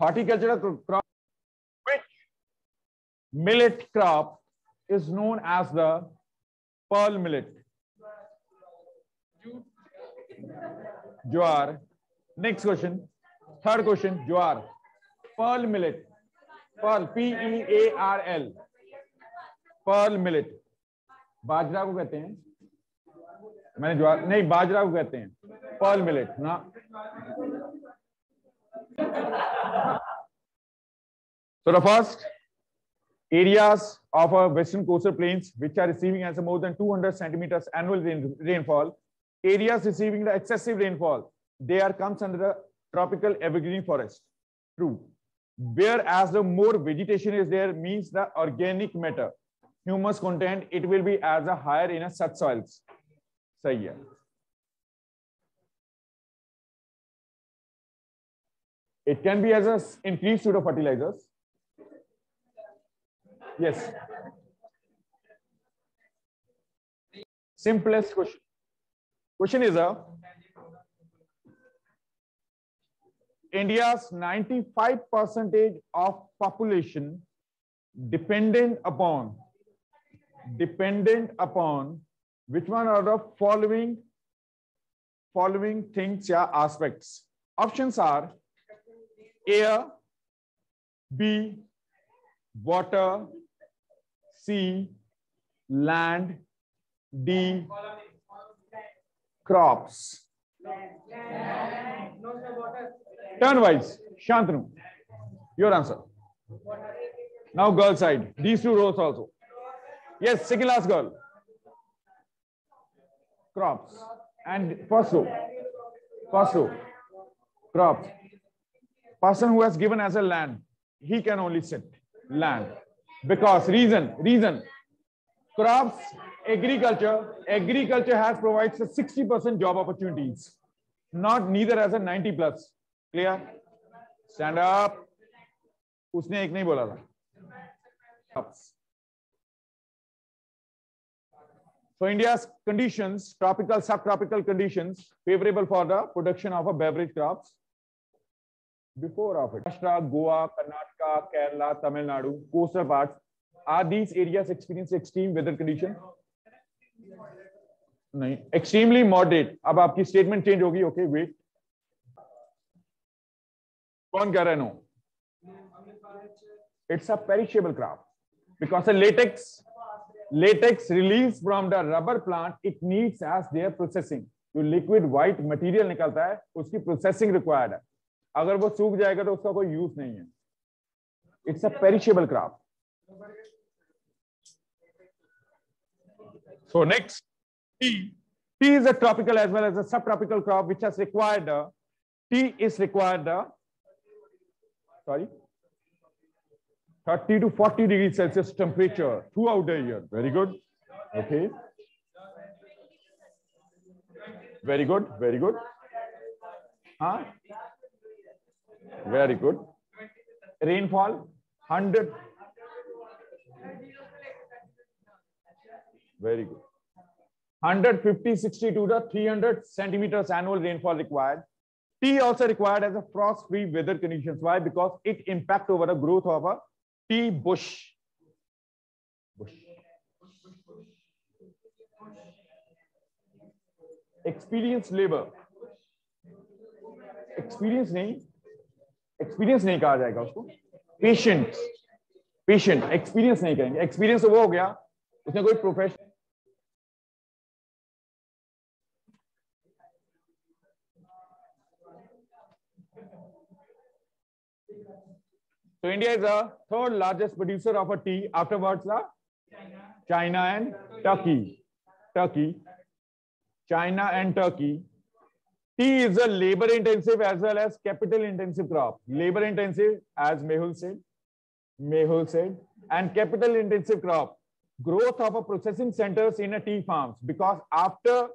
Horticulture crop which millet crop is known as the pearl millet jowar next question third question jowar pearl millet pearl P E A R L pearl millet bajra को कहते हैं? मैंने ज्वार नहीं, बाजरा को कहते हैं। Pearl millet ना। So the first areas of our western coastal plains, which are receiving as more than 200 centimeters annual rain, rainfall, areas receiving the excessive rainfall, they are comes under the tropical evergreen forest. True. Whereas the more vegetation is there means the organic matter, humus content, it will be as a higher in a such soils. So yeah. It can be as a increased pseudo fertilizers. Yes. Simplest question. Question is a India's 95 percentage of population dependent upon dependent upon which one are the following following things yeah aspects options are air b water c land d crops turn wise shantanu your answer now girl side these two rows also yes second last girl crops and first row first row crops person who has given as a land he can only sit land because reason reason crops agriculture agriculture has provides 60 percent job opportunities not neither as a 90 plus clear stand up उसने एक नहीं बोला था So India's conditions, tropical, subtropical conditions, favorable for the production of a beverage crops. Before of it, Maharashtra, Goa, Karnataka, Kerala, Tamil Nadu, coastal parts, are these areas experiencing extreme weather conditions? नहीं extremely moderate. अब आपकी statement change होगी. Okay, wait. कौन कह रहे no? A perishable crop because the latex latex released from the rubber plant it needs as their processing जो liquid white material निकलता है उसकी processing required है अगर वो सूख जाएगा तो उसका कोई यूज़ नहीं है। It's a perishable crop so next tea tea is a tropical as well as a sub tropical crop which as required tea is required sorry 30 to 40 degree Celsius temperature throughout year very good okay very good very good हाँ Very good. Rainfall 100. Very good. 150, 60 to the 300 centimeters annual rainfall required. Tea also required as a frost-free weather conditions. Why? Because it impact over the growth of a tea bush. Bush. Experience labor. Experience नहीं experience नहीं कहा जाएगा उसको। Patient patient experience नहीं कहेंगे experience वो हो गया। उसने कोई प्रोफेशन तो India is a third largest producer of a tea afterwards China and Turkey Turkey China and Turkey Tea is a labor intensive as well as capital intensive crop. Labor intensive, as Mehul said, Mehul said, and capital intensive crop. Growth of a processing centers in a tea farms because after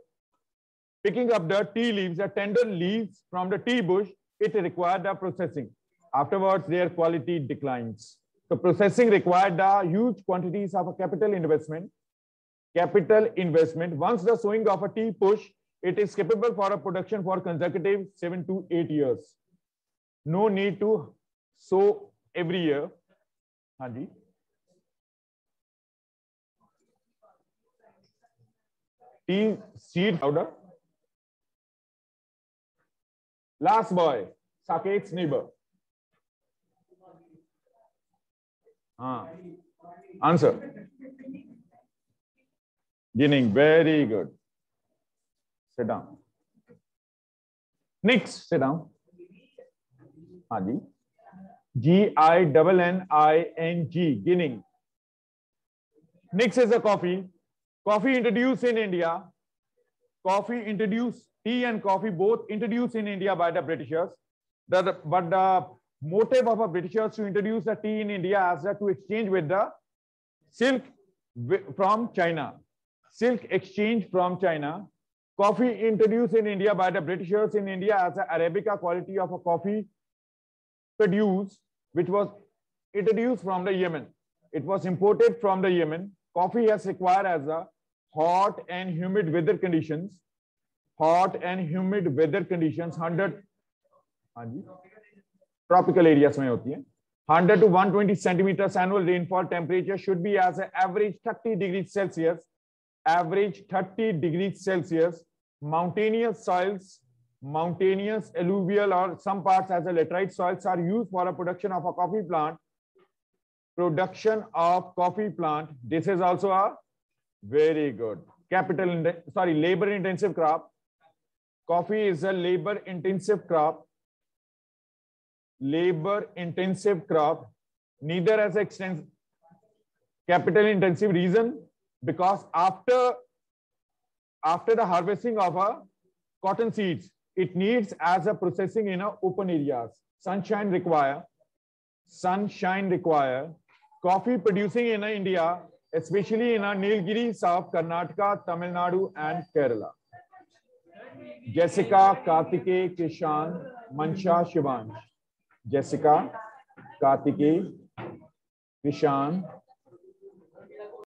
picking up the tea leaves, the tender leaves from the tea bush, it required the processing. Afterwards, their quality declines. So processing required the huge quantities of a capital investment. Capital investment. Once the sowing of a tea push, it is capable for a production for consecutive seven to eight years. no need to sow every year. Hanji. Tea seed powder. Last boy, Saket's neighbor. Ah. Answer. Ginning, very good. Sit down. Next, sit down. Haji. G I double N I N G, Ginning. Next is a coffee. Coffee introduced in India. Coffee introduced, tea and coffee both introduced in India by the Britishers. The, but the motive of the Britishers to introduce the tea in India as to exchange with the silk from China. Silk exchange from China. Coffee introduced in India by the Britishers in India as an Arabica quality of a coffee produced, which was introduced from the Yemen. It was imported from the Yemen. Coffee has required as a hot and humid weather conditions. Hot and humid weather conditions, 100 tropical areas में होती है 100 to 120 centimeters annual rainfall temperature should be as an average 30 degrees Celsius average 30 degrees Celsius. Mountainous soils, mountainous, alluvial, or some parts as a laterite soils are used for a production of a coffee plant. Production of coffee plant. This is also a very good capital, sorry, labor intensive crop. Coffee is a labor intensive crop. Labor intensive crop, neither as extensive capital intensive reason because after after the harvesting of a cotton seeds it needs as a processing in a open areas sunshine require sunshine require coffee producing in india especially in a nilgiri south karnataka tamil nadu and kerala jessica kartike kishan mansha shivansh jessica kartike kishan